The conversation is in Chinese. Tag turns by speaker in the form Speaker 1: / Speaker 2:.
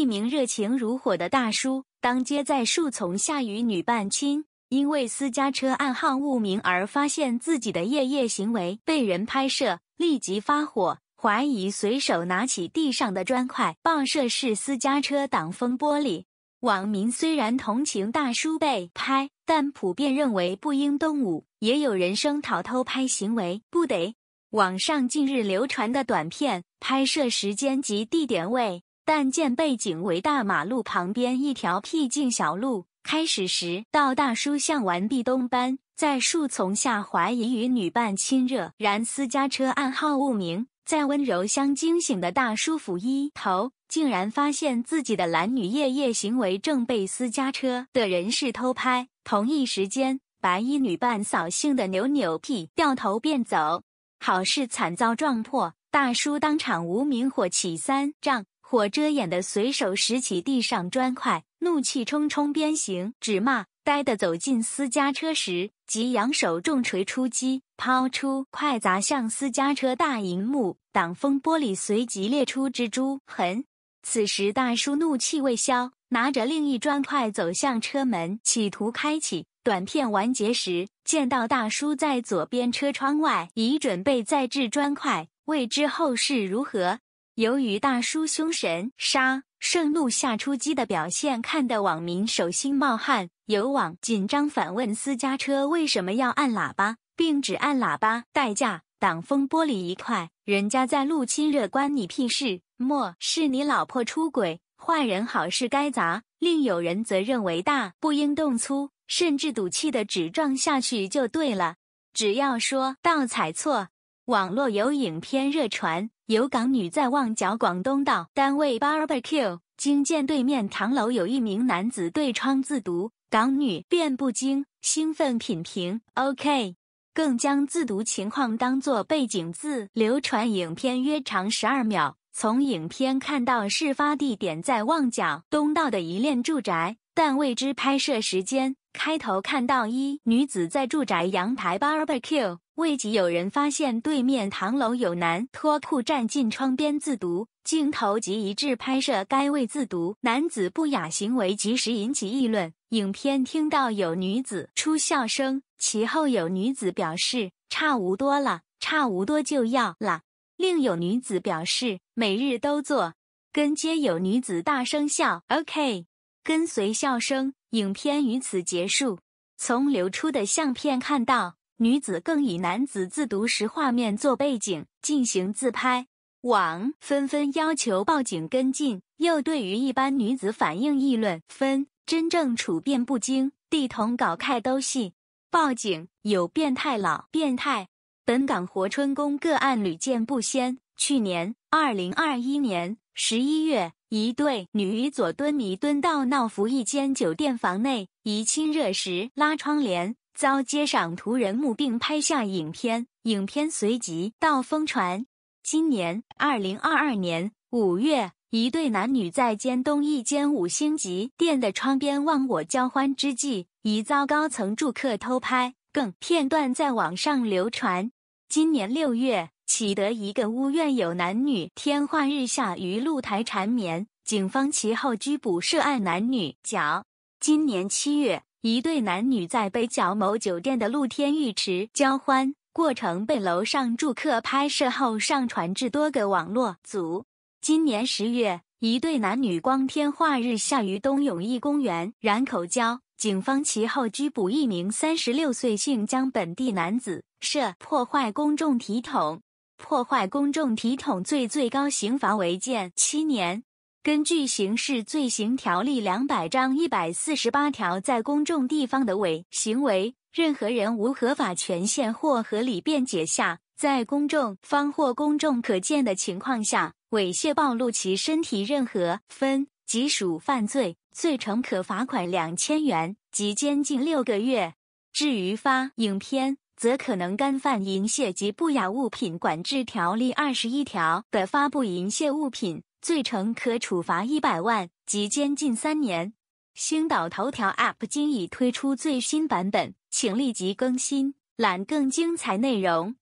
Speaker 1: 一名热情如火的大叔当街在树丛下与女伴亲，因为私家车暗号误名而发现自己的夜夜行为被人拍摄，立即发火，怀疑随手拿起地上的砖块爆射是私家车挡风玻璃。网民虽然同情大叔被拍，但普遍认为不应动武。也有人声讨偷拍行为不得。网上近日流传的短片，拍摄时间及地点为但见背景为大马路旁边一条僻静小路。开始时，到大叔像完壁咚般在树丛下怀疑与女伴亲热，然私家车暗号勿名。在温柔乡惊醒的大叔抚一头。竟然发现自己的男女夜夜行为正被私家车的人士偷拍。同一时间，白衣女伴扫兴的扭扭屁，掉头便走。好事惨遭撞破，大叔当场无名火起三丈火遮眼的随手拾起地上砖块，怒气冲冲边行只骂。呆的走进私家车时，即扬手重锤出击，抛出快砸向私家车大银幕，挡风玻璃随即裂出蜘蛛痕。此时，大叔怒气未消，拿着另一砖块走向车门，企图开启。短片完结时，见到大叔在左边车窗外已准备再掷砖块，未知后事如何。由于大叔凶神杀盛怒下出击的表现，看得网民手心冒汗。有网紧张反问私家车为什么要按喇叭，并只按喇叭代驾。挡风玻璃一块，人家在路亲热，关你屁事？莫是你老婆出轨，坏人好事该砸。另有人则认为大不应动粗，甚至赌气的只撞下去就对了。只要说到踩错，网络有影片热传，有港女在旺角广东道单位 barbecue，惊见对面唐楼有一名男子对窗自读，港女便不惊，兴奋品评 OK。更将自读情况当作背景字流传影片约长十二秒。从影片看到事发地点在旺角东道的一链住宅，但未知拍摄时间。开头看到一女子在住宅阳台 barbecue，未及有人发现对面唐楼有男脱裤站进窗边自读。镜头即一致拍摄该位自读男子不雅行为，及时引起议论。影片听到有女子出笑声。其后有女子表示差无多了，差无多就要了。另有女子表示每日都做，跟接有女子大声笑，OK，跟随笑声。影片于此结束。从流出的相片看到，女子更以男子自读时画面做背景进行自拍，网纷纷要求报警跟进，又对于一般女子反应议论纷，真正处变不惊，地同搞开都戏。报警有变态老变态，本港活春宫个案屡见不鲜。去年二零二一年十一月，一对女与佐敦弥敦到闹服一间酒店房内，一亲热时拉窗帘，遭街上途人目并拍下影片，影片随即到疯传。今年二零二二年五月，一对男女在尖东一间五星级店的窗边忘我交欢之际。疑遭高层住客偷拍，更片段在网上流传。今年六月，喜得一个屋苑有男女天化日下于露台缠绵，警方其后拘捕涉案男女。角今年七月，一对男女在北角某酒店的露天浴池交欢，过程被楼上住客拍摄后上传至多个网络组。今年十月，一对男女光天化日下于东永义公园染口交。警方其后拘捕一名三十六岁姓江本地男子，涉破坏公众体统。破坏公众体统罪最高刑罚为监七年。根据刑事罪行条例两百章一百四十八条，在公众地方的违行为，任何人无合法权限或合理辩解下，在公众方或公众可见的情况下，猥亵暴露其身体任何分，即属犯罪。罪成可罚款两千元及监禁六个月。至于发影片，则可能干犯淫亵及不雅物品管制条例二十一条的发布淫亵物品，罪成可处罚一百万及监禁三年。星岛头条 App 今已推出最新版本，请立即更新，览更精彩内容。